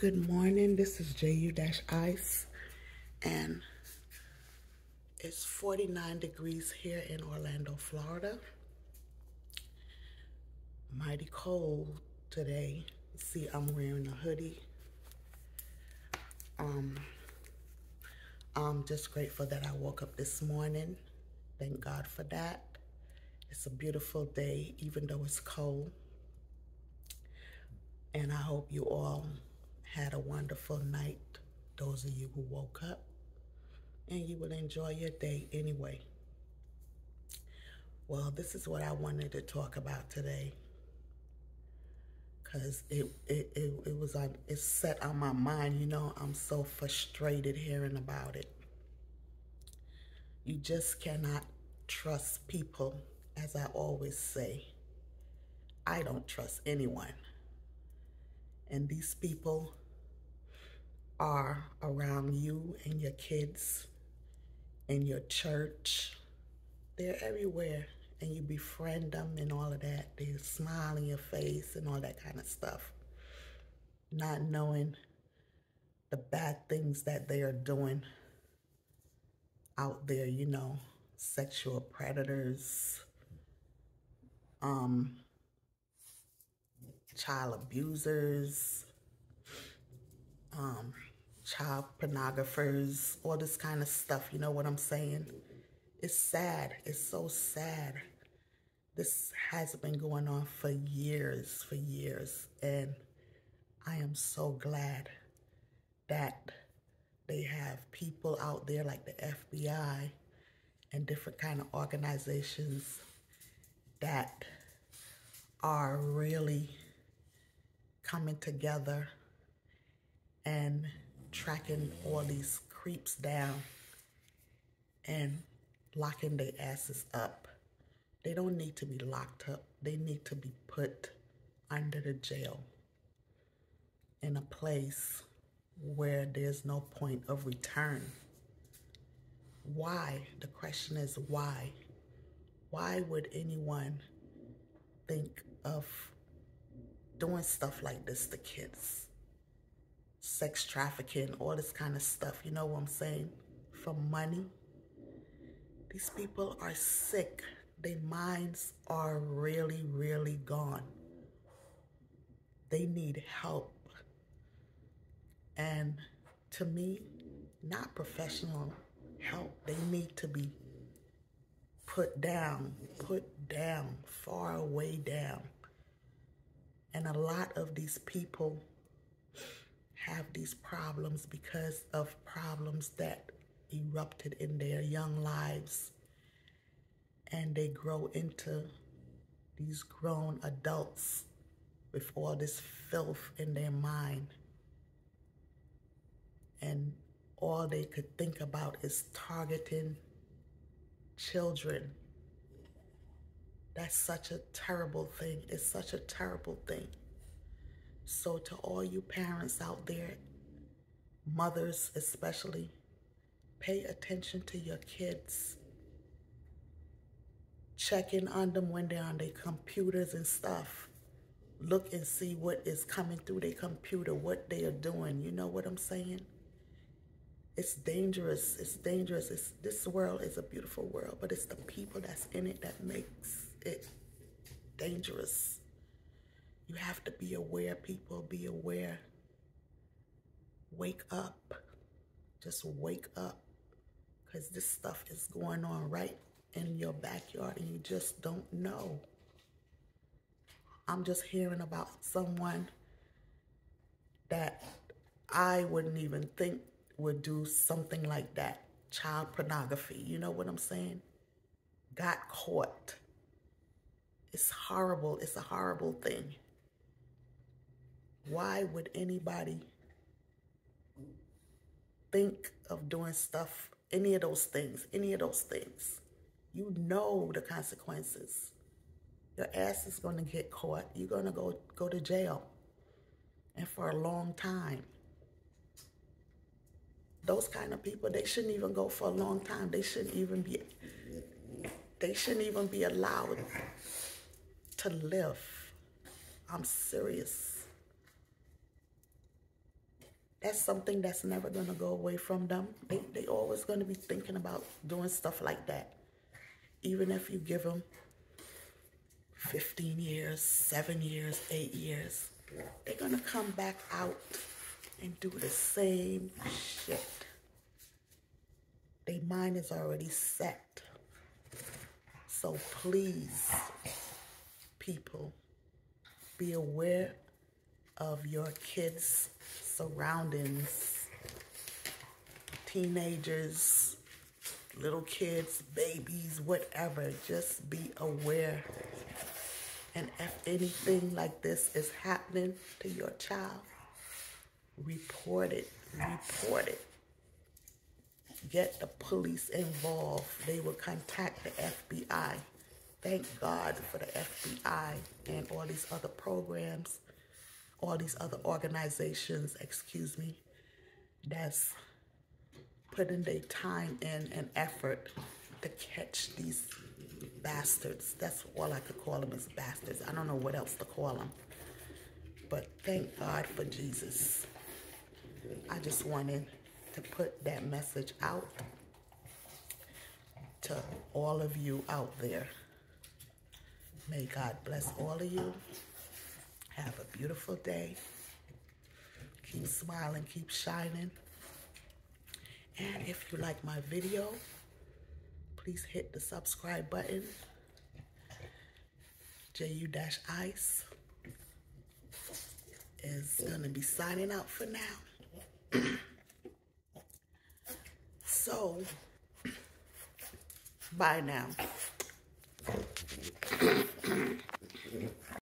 Good morning. This is JU-Ice and it's 49 degrees here in Orlando, Florida. Mighty cold today. See, I'm wearing a hoodie. Um, I'm just grateful that I woke up this morning. Thank God for that. It's a beautiful day, even though it's cold. And I hope you all had a wonderful night, those of you who woke up, and you will enjoy your day anyway. Well, this is what I wanted to talk about today because it, it, it, it was on, it's set on my mind. You know, I'm so frustrated hearing about it. You just cannot trust people, as I always say. I don't trust anyone. And these people are around you and your kids and your church. They're everywhere and you befriend them and all of that. They smile in your face and all that kind of stuff. Not knowing the bad things that they are doing out there, you know, sexual predators, um, child abusers, um, child pornographers, all this kind of stuff. You know what I'm saying? It's sad. It's so sad. This has been going on for years, for years. And I am so glad that they have people out there like the FBI and different kind of organizations that are really coming together and tracking all these creeps down and locking their asses up. They don't need to be locked up. They need to be put under the jail in a place where there's no point of return. Why? The question is why? Why would anyone think of doing stuff like this to kids? Sex trafficking, all this kind of stuff. You know what I'm saying? For money. These people are sick. Their minds are really, really gone. They need help. And to me, not professional help. They need to be put down, put down, far away down. And a lot of these people have these problems because of problems that erupted in their young lives and they grow into these grown adults with all this filth in their mind and all they could think about is targeting children. That's such a terrible thing. It's such a terrible thing. So to all you parents out there, mothers especially, pay attention to your kids. Check in on them when they're on their computers and stuff. Look and see what is coming through their computer, what they are doing. You know what I'm saying? It's dangerous. It's dangerous. It's, this world is a beautiful world, but it's the people that's in it that makes it dangerous. You have to be aware, people. Be aware. Wake up. Just wake up. Because this stuff is going on right in your backyard and you just don't know. I'm just hearing about someone that I wouldn't even think would do something like that. Child pornography. You know what I'm saying? Got caught. It's horrible. It's a horrible thing. Why would anybody think of doing stuff, any of those things, any of those things? You know the consequences. Your ass is going to get caught. You're going to go, go to jail. And for a long time. Those kind of people, they shouldn't even go for a long time. They shouldn't even be, they shouldn't even be allowed to live. I'm serious. That's something that's never going to go away from them. They, they always going to be thinking about doing stuff like that. Even if you give them 15 years, 7 years, 8 years, they're going to come back out and do the same shit. Their mind is already set. So please, people, be aware of your kids' surroundings, teenagers, little kids, babies, whatever. Just be aware. And if anything like this is happening to your child, report it. Report it. Get the police involved. They will contact the FBI. Thank God for the FBI and all these other programs, all these other organizations, excuse me, that's putting their time in and effort to catch these bastards. That's all I could call them is bastards. I don't know what else to call them. But thank God for Jesus. I just wanted to put that message out to all of you out there. May God bless all of you. Have a beautiful day. Keep smiling, keep shining. And if you like my video, please hit the subscribe button. JU-Ice is going to be signing out for now. so, bye now.